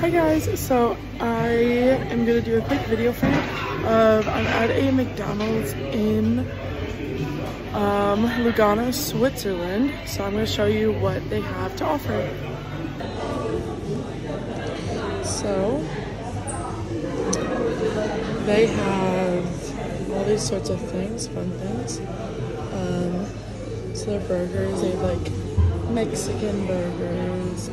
Hi guys, so I am gonna do a quick video for you of I'm at a McDonald's in um, Lugano, Switzerland. So I'm gonna show you what they have to offer. So they have all these sorts of things, fun things. Um, so their burgers, they have like Mexican burgers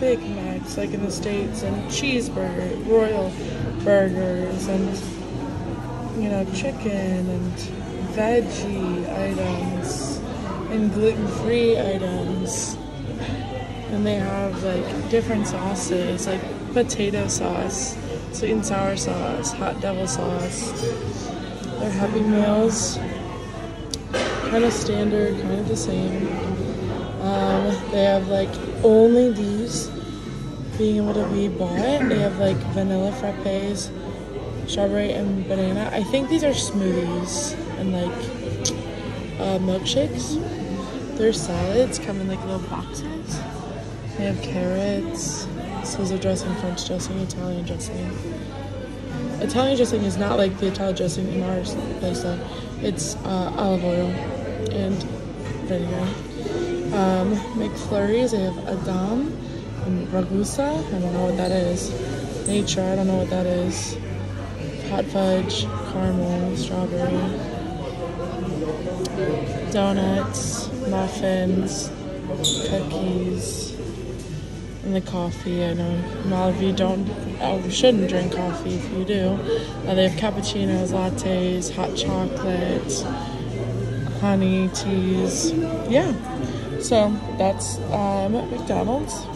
Big Macs like in the States and cheeseburger, royal burgers and you know, chicken and veggie items and gluten-free items. And they have like different sauces like potato sauce, sweet and sour sauce, hot devil sauce. Their Happy Meals, kind of standard, kind of the same. Um, they have like only these being able to be bought. They have like vanilla frappes, strawberry and banana. I think these are smoothies and like uh, milkshakes. Their salads come in like little boxes. They have carrots, Caesar dressing, French dressing, Italian dressing. Italian dressing is not like the Italian dressing in our place though. It's uh, olive oil and vinegar. Um, McFlurries, they have Adam Ragusa. I don't know what that is. Nature, I don't know what that is. Hot fudge, caramel, strawberry. Donuts, muffins, cookies, and the coffee. I know a lot of you don't, oh, shouldn't drink coffee if you do. Uh, they have cappuccinos, lattes, hot chocolate, honey, teas. Yeah. So that's um, McDonald's.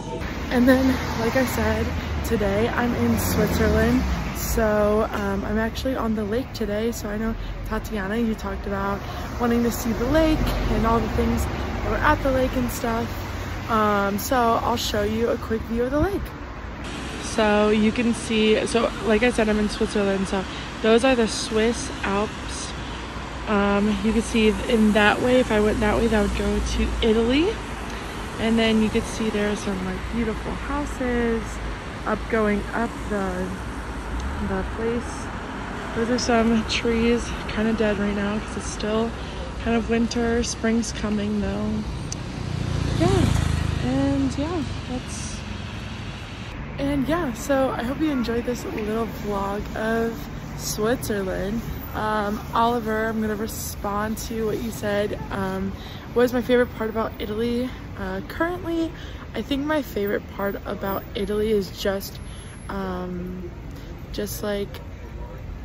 And then, like I said, today I'm in Switzerland. So um, I'm actually on the lake today. So I know Tatiana, you talked about wanting to see the lake and all the things that were at the lake and stuff. Um, so I'll show you a quick view of the lake. So you can see, so like I said, I'm in Switzerland. So those are the Swiss Alps. Um, you can see in that way, if I went that way, that would go to Italy. And then you could see there are some like beautiful houses up going up the the place. Those are some trees, kind of dead right now because it's still kind of winter. Spring's coming though. Yeah, and yeah, that's. And yeah, so I hope you enjoyed this little vlog of Switzerland. Um, Oliver, I'm gonna respond to what you said. Um, what is my favorite part about Italy? Uh, currently, I think my favorite part about Italy is just um, just like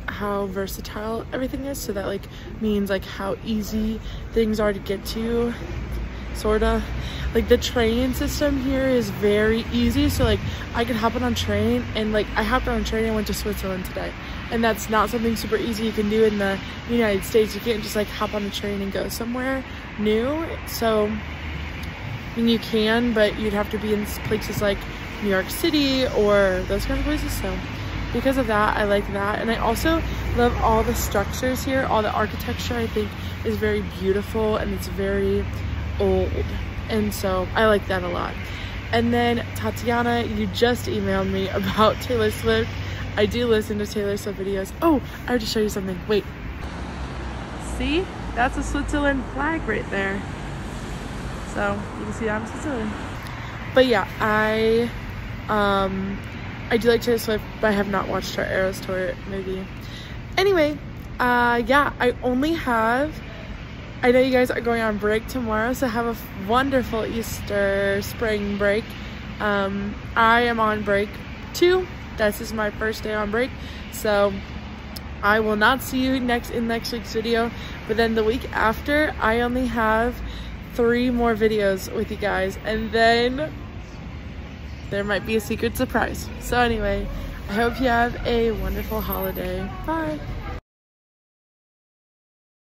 how versatile everything is. So that like means like how easy things are to get to. Sorta. Like the train system here is very easy. So like I could hop on a train and like I hopped on a train and went to Switzerland today and that's not something super easy you can do in the United States. You can't just like hop on a train and go somewhere new. So I mean you can but you'd have to be in places like New York City or those kind of places. So because of that I like that. And I also love all the structures here. All the architecture I think is very beautiful and it's very old. And so I like that a lot and then Tatiana you just emailed me about Taylor Swift. I do listen to Taylor Swift videos. Oh I have to show you something. Wait. See? That's a Switzerland flag right there. So you can see I'm Switzerland. But yeah I um I do like Taylor Swift, but I have not watched her Eras tour movie. Anyway, uh, yeah, I only have, I know you guys are going on break tomorrow, so have a wonderful Easter spring break. Um, I am on break too. This is my first day on break, so I will not see you next in next week's video, but then the week after, I only have three more videos with you guys, and then there might be a secret surprise. So anyway, I hope you have a wonderful holiday. Bye.